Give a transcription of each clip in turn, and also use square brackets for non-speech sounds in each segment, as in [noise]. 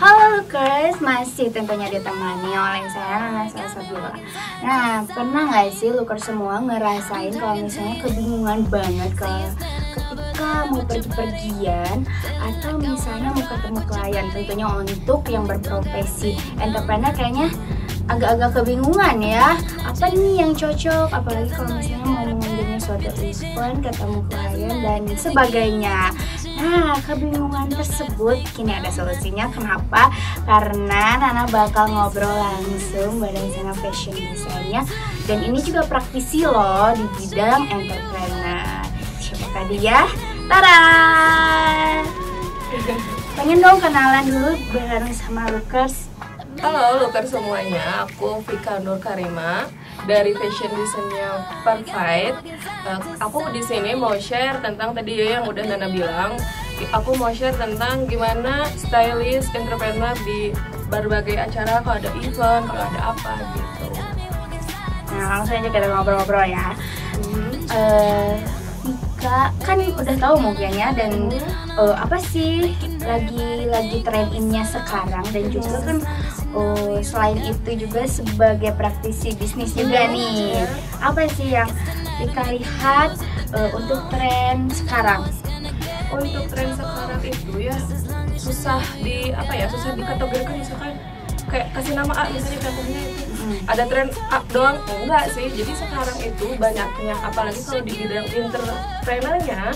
Halo Lookers, masih tentunya ditemani oleh saya Nana Salsabila Nah, pernah nggak sih Lookers semua ngerasain kalau misalnya kebingungan banget kalau ketika mau pergi-pergian atau misalnya mau ketemu klien? Tentunya untuk yang berprofesi entrepreneur kayaknya agak-agak kebingungan ya. Apa nih yang cocok? Apalagi kalau misalnya suatu event ketemu klien dan sebagainya. Nah kebingungan tersebut kini ada solusinya. Kenapa? Karena Nana bakal ngobrol langsung bareng sama fashion designer. Dan ini juga praktisi loh di bidang entrepreneur. Siapakah dia Tara! Pengen dong kenalan dulu bareng sama Lucas Halo Lukar semuanya, aku Vika Nur Karima dari fashion designnya Perfect. Uh, aku di sini mau share tentang tadi ya yang udah Nana bilang. Aku mau share tentang gimana stylist entrepreneur di berbagai acara kalau ada event, kalau ada apa gitu. Nah langsung aja kita ngobrol-ngobrol ya Hmm. Eh, Vika kan udah tahu mungkin ya dan eh, apa sih lagi lagi tren innya sekarang dan juga kan eh, selain itu juga sebagai praktisi bisnis juga nih. Apa sih yang Vika lihat eh, untuk tren sekarang? Untuk tren sekarang itu ya susah di apa ya susah dikategorikan misalkan kayak kasih nama A misalnya contohnya itu Hmm. ada tren up doang. Enggak sih jadi sekarang itu banyaknya apalagi kalau di bidang entrepreneurnya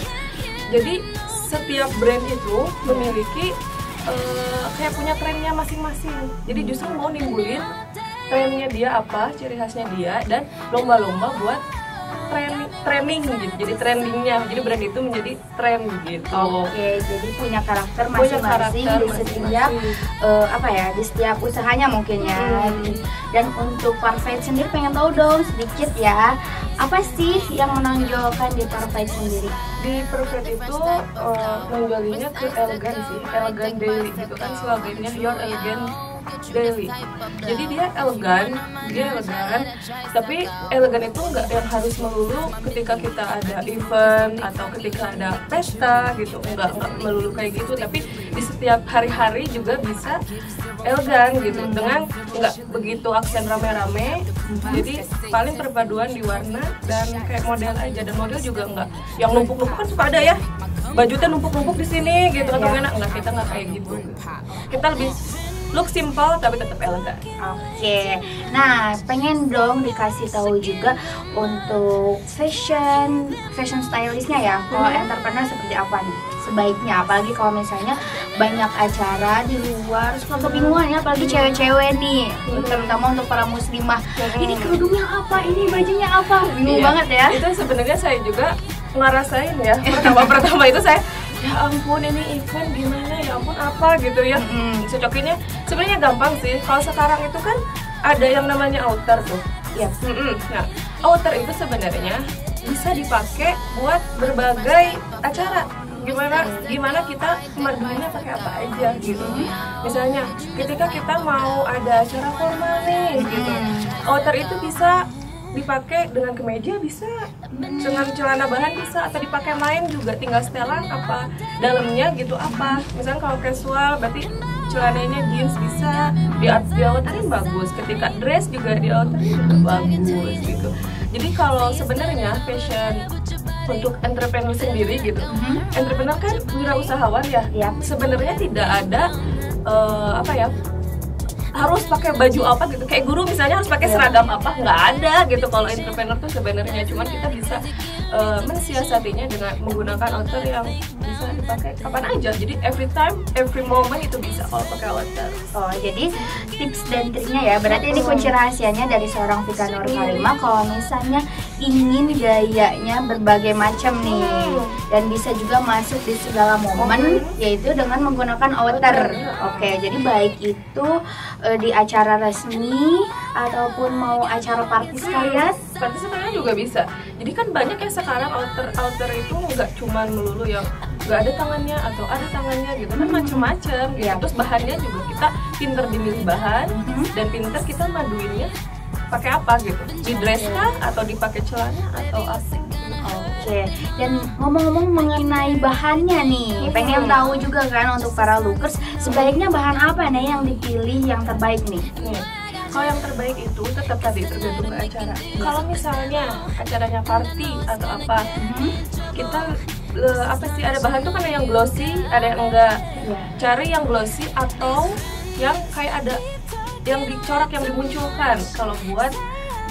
jadi setiap brand itu memiliki eh, kayak punya trennya masing-masing. Jadi justru mau nimbulin trennya dia apa ciri khasnya dia dan lomba-lomba buat tren trending gitu jadi trendingnya jadi brand itu menjadi tren gitu Oke, jadi punya karakter masing-masing di setiap eh, apa ya di setiap usahanya mungkin ya. Hmm. Dan untuk Parfait sendiri pengen tahu dong sedikit ya apa sih yang menonjolkan di Parfait sendiri? di Perfect itu uh, menjualinya ke elegan sih elegan daily gitu kan slogannya your elegant daily jadi dia elegan dia elegan tapi elegan itu nggak yang harus melulu ketika kita ada event atau ketika ada pesta gitu. Nggak nggak melulu kayak gitu. Tapi di setiap hari-hari juga bisa elegan gitu. Dengan nggak begitu aksen rame-rame jadi paling perpaduan di warna dan kayak model aja. Dan model juga nggak. Yang numpuk-numpuk kan suka ada ya. Baju teh numpuk-numpuk di sini gitu atau Iya. gimana? Nggak kita nggak kayak gitu. Kita lebih look simple tapi tetap elegan Oke, nah pengen dong dikasih tahu juga untuk fashion fashion stylistnya ya. Kalau Hmm. entrepreneur seperti apa nih? Sebaiknya, apalagi kalau misalnya banyak acara di luar, suka kebingungan ya, apalagi cewek-cewek nih, terutama untuk para muslimah. Hmm. Ini kerudungnya apa? Ini bajunya apa? Bingung Iya. banget ya. itu sebenarnya saya juga ngerasain ya pertama pertama itu saya ya ampun ini event gimana ampun apa gitu ya Mm-mm. cocokinnya sebenarnya gampang sih kalau sekarang itu kan ada yang namanya outer tuh Iya. Mm-mm. Nah, outer itu sebenarnya bisa dipakai buat berbagai acara. Gimana gimana kita merdunya pakai apa aja gitu. Misalnya, ketika kita mau ada acara formal nih gitu. Outer itu bisa dipakai dengan kemeja bisa, dengan celana bahan bisa atau dipakai main juga. Tinggal setelan apa dalamnya gitu apa. Misalnya kalau casual berarti celananya jeans bisa. Di di outerin bagus. Ketika dress juga di outerin juga bagus gitu. Jadi kalau sebenarnya fashion untuk entrepreneur sendiri gitu entrepreneur kan wirausahawan ya. Yap. sebenarnya tidak ada eh, apa ya harus pakai baju apa gitu. Kayak guru misalnya harus pakai seragam apa? Nggak ada gitu. Kalau entrepreneur tuh sebenarnya. Cuman kita bisa eh, mensiasatinya dengan menggunakan outer yang bisa dipakai kapan aja. Jadi every time every moment itu bisa kalau pakai outer. Oh, jadi tips dan triknya ya. Berarti ini kunci rahasianya dari seorang Vika Nur Karimah. Kalau misalnya ingin gayanya berbagai macam nih dan bisa juga masuk di segala momen yaitu dengan menggunakan outer. Oke, jadi baik itu eh, di acara resmi ataupun mau acara party sekalian. Berarti sebenarnya juga bisa. Jadi kan banyak ya sekarang outer outer itu nggak cuma melulu yang nggak ada tangannya atau ada tangannya gitu kan macem-macem gitu. Iya. Terus bahannya juga kita pinter dimilih bahan Mhm. dan pinter kita maduinnya pakai apa gitu. Di dress kah atau dipakai celana atau apa? Oke, dan ngomong-ngomong mengenai bahannya nih, Hmm. pengen tahu juga kan untuk para lookers sebaiknya bahan apa nih yang dipilih yang terbaik nih? Nih, kalau yang terbaik itu tetap tadi tergantung ke acara. Kalau misalnya acaranya party atau apa, Hmm? kita eh, apa sih ada bahan tuh kan ada yang glossy, ada yang enggak. Ya. Cari yang glossy atau yang kayak ada yang dicorak yang dimunculkan kalau buat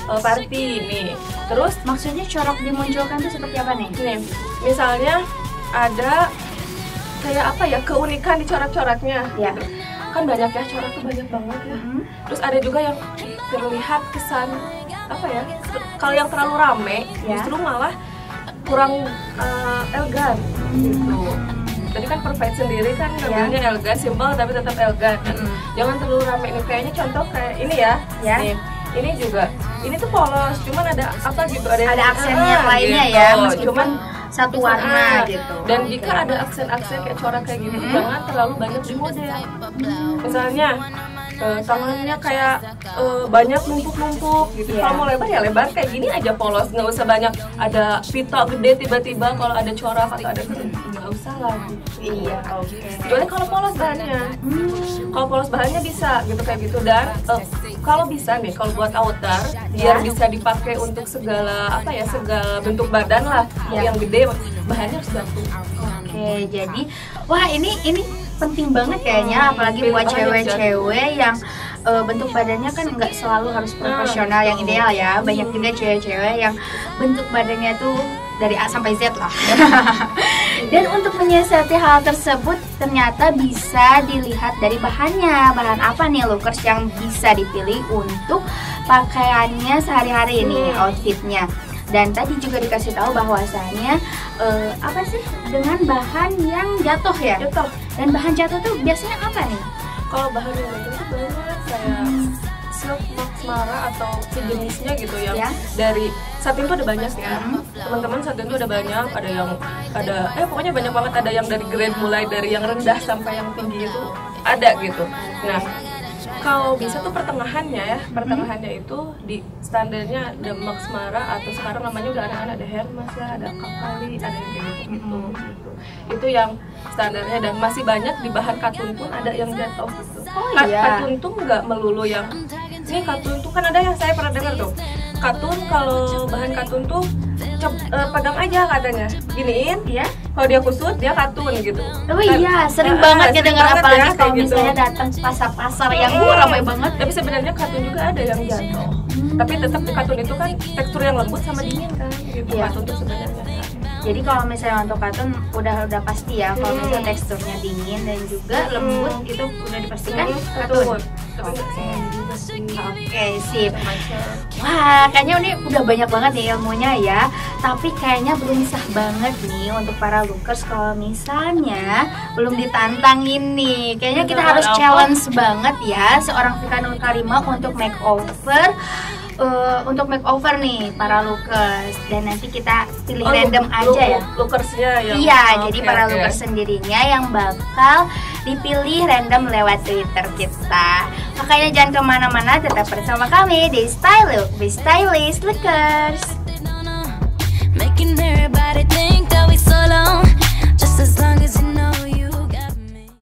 eh, party nih. Terus Maksudnya corak dimunculkan itu seperti apa nih? nih, misalnya ada kayak apa ya keunikan di corak-coraknya Ya. gitu. Kan banyak ya corak tuh banyak banget ya. Hmm? Terus ada juga yang terlihat kesan apa ya? Kalau yang terlalu rame Ya. justru malah kurang uh, elegan gitu. Tadi kan perfect sendiri kan namanya elegan, simpel tapi tetap elegan. Mm-mm. Jangan terlalu rame nih. Kayaknya contoh kayak ini ya. Ya. Nih, ini juga. Ini tuh polos, cuman ada apa gitu? Ada, Ada aksennya Ah, yang lainnya gitu. ya, meskipun Cuman satu warna Ah, gitu. Dan jika ada aksen-aksen kayak corak kayak gitu, Mm-mm. jangan terlalu banyak di model. Misalnya eh, tangannya kayak eh, banyak numpuk-numpuk gitu. Iya. Kalau mau lebar ya lebar kayak gini aja polos, nggak usah banyak ada pita gede tiba-tiba kalau ada corak atau ada nggak usah lah gitu. Iya, oke. Kecuali kalau polos bahannya. Hmm. Kalau polos bahannya bisa gitu kayak gitu dan eh, kalau bisa nih kalau buat outer biar Ya. bisa dipakai untuk segala apa ya segala bentuk badan lah Ya. yang gede bahannya harus baku. Oke, jadi wah ini ini penting banget kayaknya apalagi Pilih buat cewek-cewek yang eh, bentuk badannya kan nggak selalu harus profesional yang ideal ya. Banyak juga cewek-cewek yang bentuk badannya tuh dari A sampai Z lah. [laughs] Dan untuk menyiasati hal tersebut ternyata bisa dilihat dari bahannya. Bahan apa nih lookers yang bisa dipilih untuk pakaiannya sehari-hari ini Hmm. outfitnya. Dan tadi juga dikasih tahu bahwasannya eh, apa sih dengan bahan yang jatuh ya? Jatuh. Dan bahan jatuh tuh biasanya apa nih? Kalau bahan yang itu tuh banyak kayak silk box mara atau sejenisnya gitu yang Ya. dari satin tuh ada banyak ya teman-teman satin tuh ada banyak ada yang ada eh pokoknya banyak banget ada yang dari grade mulai dari yang rendah sampai yang tinggi itu ada gitu nah kalau bisa tuh pertengahannya ya pertengahannya itu di standarnya ada Max Mara atau sekarang namanya udah ada ada Hermes ya ada Kakali ada yang kayak gitu gitu, gitu. itu yang standarnya dan masih banyak di bahan katun pun ada yang jatuh gitu Oh, iya. katun tuh nggak melulu yang ini katun tuh kan ada yang saya pernah dengar tuh katun kalau bahan katun tuh cep- eh, pegang aja katanya giniin Ya. kalau dia kusut dia katun gitu Oh Kan- iya, sering Eh, banget sering dengar apalagi ya, kalau kayak gitu. misalnya datang ke pasar-pasar yang Hmm. uh, ramai banget. tapi sebenarnya katun juga ada yang jatuh tapi tetap di katun itu kan tekstur yang lembut sama dingin kan gitu Iya. katun tuh sebenarnya Jadi kalau misalnya untuk katun udah udah pasti ya kalau Hmm. misalnya teksturnya dingin dan juga Hmm. lembut gitu udah dipastikan Hmm, katun. tapi Oke, sip. Wah, kayaknya ini udah banyak banget nih ilmunya ya. Tapi kayaknya belum sah banget nih untuk para lookers kalau misalnya belum ditantangin nih. Kayaknya kita harus challenge banget ya seorang Vika Nur Karima untuk makeover eh, untuk makeover nih para lookers dan nanti kita pilih Oh, random look- aja look- ya. lookersnya yang Iya, oh, jadi oke, para oke. lookers sendirinya yang bakal dipilih random lewat Twitter kita. Makanya jangan ke mana-mana, tetap bersama kami di Style Look, di Stylist Lookers. Making everybody think that we so long. Just as long as you know